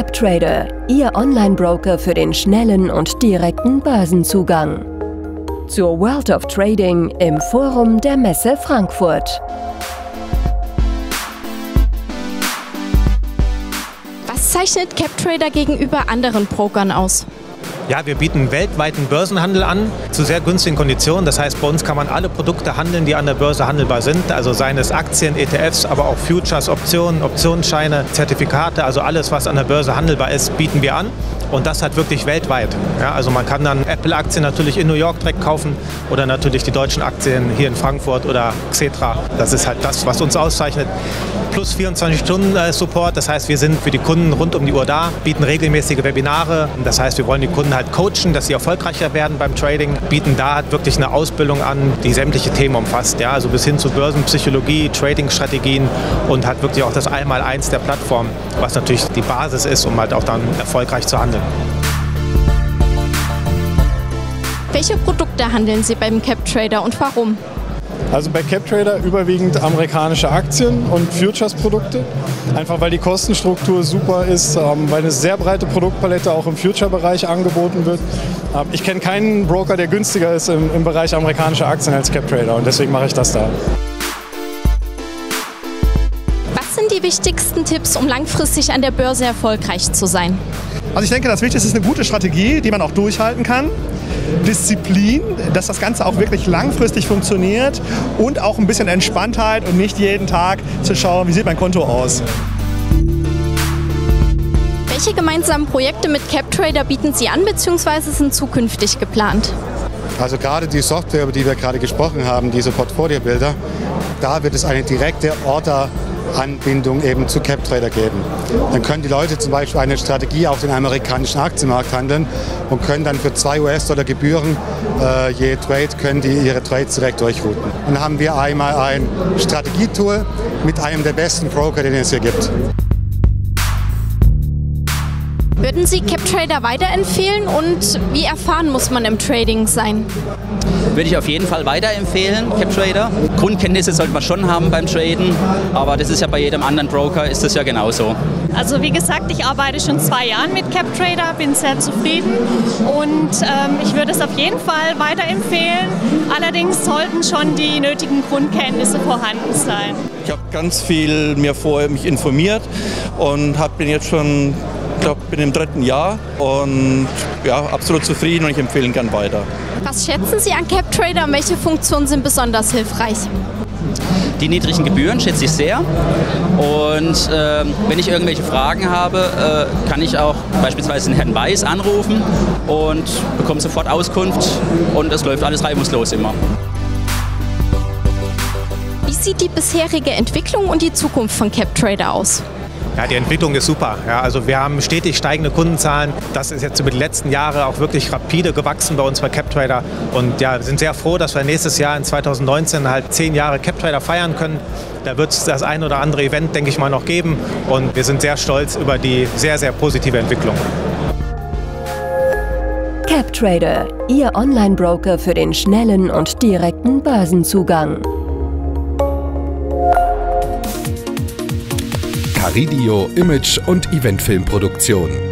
CapTrader, Ihr Online-Broker für den schnellen und direkten Börsenzugang. Zur World of Trading im Forum der Messe Frankfurt. Was zeichnet CapTrader gegenüber anderen Brokern aus? Ja, wir bieten weltweiten Börsenhandel an zu sehr günstigen Konditionen. Das heißt, bei uns kann man alle Produkte handeln, die an der Börse handelbar sind. Also seien es Aktien, ETFs, aber auch Futures, Optionen, Optionsscheine, Zertifikate. Also alles, was an der Börse handelbar ist, bieten wir an. Und das hat wirklich weltweit. Ja, also man kann dann Apple-Aktien natürlich in New York direkt kaufen oder natürlich die deutschen Aktien hier in Frankfurt oder Xetra. Das ist halt das, was uns auszeichnet. Plus 24 Stunden äh, Support. Das heißt, wir sind für die Kunden rund um die Uhr da, bieten regelmäßige Webinare. Das heißt, wir wollen die Kunden halt coachen, dass sie erfolgreicher werden beim Trading, bieten da halt wirklich eine Ausbildung an, die sämtliche Themen umfasst. Ja, also bis hin zu Börsenpsychologie, Trading-Strategien und hat wirklich auch das Einmaleins der Plattform, was natürlich die Basis ist, um halt auch dann erfolgreich zu handeln. Welche Produkte handeln Sie beim CapTrader und warum? Also bei CapTrader überwiegend amerikanische Aktien und Futures-Produkte. Einfach weil die Kostenstruktur super ist, ähm, weil eine sehr breite Produktpalette auch im Future-Bereich angeboten wird. Ähm, ich kenne keinen Broker, der günstiger ist im, im Bereich amerikanische Aktien als CapTrader und deswegen mache ich das da. Was sind die wichtigsten Tipps, um langfristig an der Börse erfolgreich zu sein? Also ich denke, das Wichtigste ist eine gute Strategie, die man auch durchhalten kann. Disziplin, dass das Ganze auch wirklich langfristig funktioniert und auch ein bisschen Entspanntheit und nicht jeden Tag zu schauen, wie sieht mein Konto aus. Welche gemeinsamen Projekte mit CapTrader bieten Sie an bzw. sind zukünftig geplant? Also gerade die Software, über die wir gerade gesprochen haben, diese Portfolio-Bilder, da wird es eine direkte Order Anbindung eben zu CapTrader geben. Dann können die Leute zum Beispiel eine Strategie auf den amerikanischen Aktienmarkt handeln und können dann für 2 US-Dollar Gebühren äh, je Trade können die ihre Trades direkt durchrouten. Dann haben wir einmal ein Strategietool mit einem der besten Broker, den es hier gibt. Würden Sie CapTrader weiterempfehlen und wie erfahren muss man im Trading sein? Würde ich auf jeden Fall weiterempfehlen, CapTrader. Grundkenntnisse sollte man schon haben beim Traden, aber das ist ja bei jedem anderen Broker ist das ja genauso. Also wie gesagt, ich arbeite schon zwei Jahre mit CapTrader, bin sehr zufrieden und ähm, ich würde es auf jeden Fall weiterempfehlen. Allerdings sollten schon die nötigen Grundkenntnisse vorhanden sein. Ich habe ganz viel mir vorher mich informiert und hab, bin jetzt schon ich glaube, bin im dritten Jahr und ja, absolut zufrieden und ich empfehle ihn gern weiter. Was schätzen Sie an CapTrader und welche Funktionen sind besonders hilfreich? Die niedrigen Gebühren schätze ich sehr. Und äh, wenn ich irgendwelche Fragen habe, äh, kann ich auch beispielsweise den Herrn Weiß anrufen und bekomme sofort Auskunft und es läuft alles reibungslos immer. Wie sieht die bisherige Entwicklung und die Zukunft von CapTrader aus? Ja, die Entwicklung ist super. Ja, also wir haben stetig steigende Kundenzahlen. Das ist jetzt über die letzten Jahre auch wirklich rapide gewachsen bei uns bei CapTrader. Und ja, wir sind sehr froh, dass wir nächstes Jahr in 2019 halt zehn Jahre CapTrader feiern können. Da wird es das ein oder andere Event, denke ich mal, noch geben. Und wir sind sehr stolz über die sehr, sehr positive Entwicklung. CapTrader, Ihr Online-Broker für den schnellen und direkten Börsenzugang. Caridio Image und Eventfilmproduktion.